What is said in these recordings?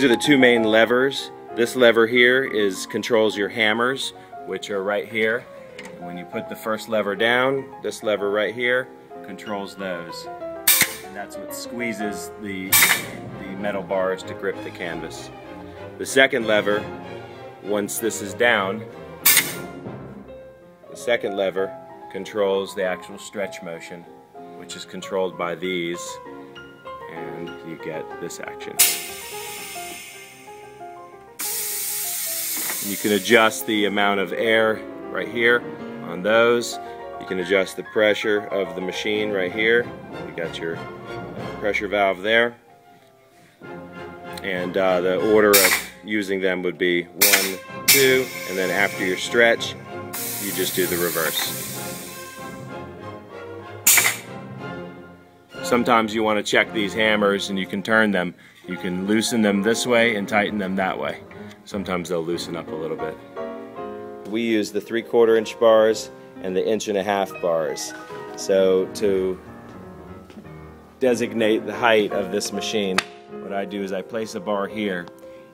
These are the two main levers. This lever here is controls your hammers, which are right here. And when you put the first lever down, this lever right here controls those. And that's what squeezes the, the metal bars to grip the canvas. The second lever, once this is down, the second lever controls the actual stretch motion, which is controlled by these, and you get this action. You can adjust the amount of air right here on those. You can adjust the pressure of the machine right here. You got your pressure valve there. And uh, the order of using them would be one, two, and then after your stretch, you just do the reverse. Sometimes you want to check these hammers and you can turn them. You can loosen them this way and tighten them that way. Sometimes they'll loosen up a little bit. We use the three quarter inch bars and the inch and a half bars. So to designate the height of this machine, what I do is I place a bar here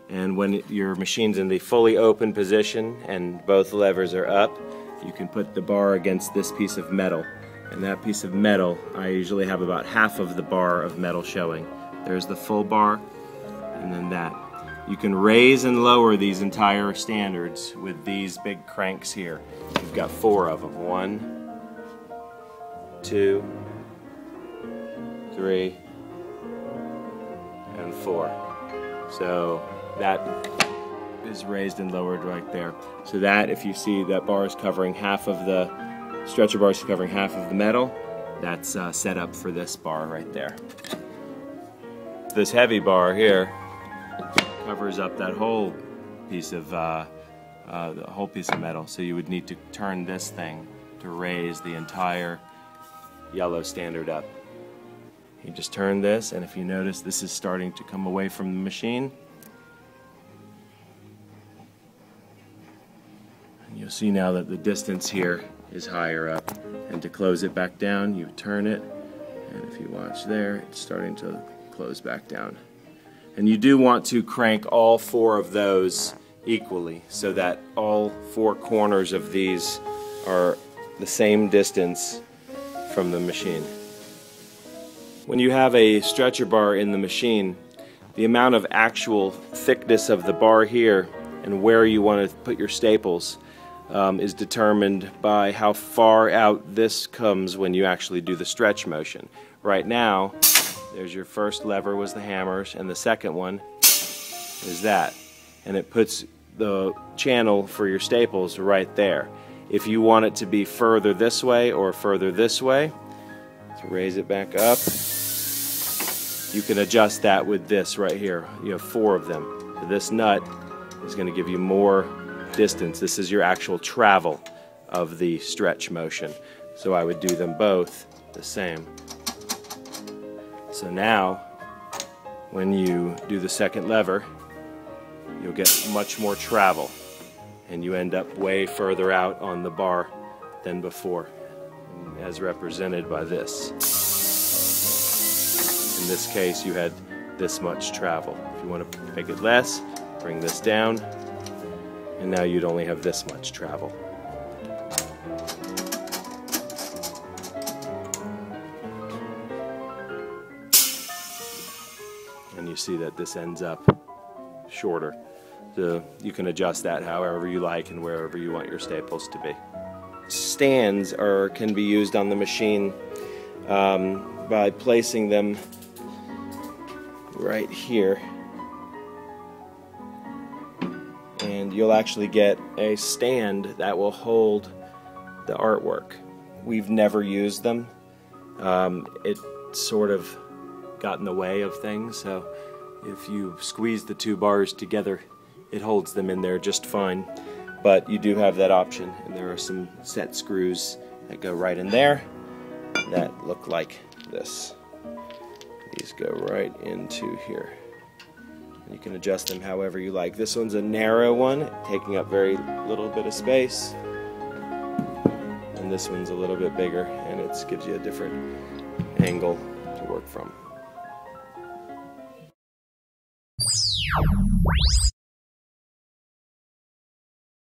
and when your machine's in the fully open position and both levers are up, you can put the bar against this piece of metal. And that piece of metal, I usually have about half of the bar of metal showing. There's the full bar, and then that. You can raise and lower these entire standards with these big cranks here. You've got four of them. One, two, three, and four. So that is raised and lowered right there. So that, if you see that bar is covering half of the, stretcher bar is covering half of the metal, that's uh, set up for this bar right there. This heavy bar here covers up that whole piece of uh, uh, the whole piece of metal. So you would need to turn this thing to raise the entire yellow standard up. You just turn this, and if you notice, this is starting to come away from the machine. And you'll see now that the distance here is higher up. And to close it back down, you turn it, and if you watch there, it's starting to close back down. And you do want to crank all four of those equally so that all four corners of these are the same distance from the machine. When you have a stretcher bar in the machine, the amount of actual thickness of the bar here and where you want to put your staples um, is determined by how far out this comes when you actually do the stretch motion. Right now, there's your first lever was the hammers, and the second one is that. And it puts the channel for your staples right there. If you want it to be further this way or further this way, to raise it back up, you can adjust that with this right here. You have four of them. So this nut is going to give you more distance. This is your actual travel of the stretch motion. So I would do them both the same. So now, when you do the second lever, you'll get much more travel and you end up way further out on the bar than before, as represented by this. In this case, you had this much travel. If you want to make it less, bring this down, and now you'd only have this much travel. You see that this ends up shorter. So you can adjust that however you like and wherever you want your staples to be. Stands are can be used on the machine um, by placing them right here and you'll actually get a stand that will hold the artwork. We've never used them. Um, it sort of got in the way of things, so if you squeeze the two bars together, it holds them in there just fine. But you do have that option, and there are some set screws that go right in there that look like this. These go right into here. You can adjust them however you like. This one's a narrow one, taking up very little bit of space. And this one's a little bit bigger, and it gives you a different angle to work from. Thank you.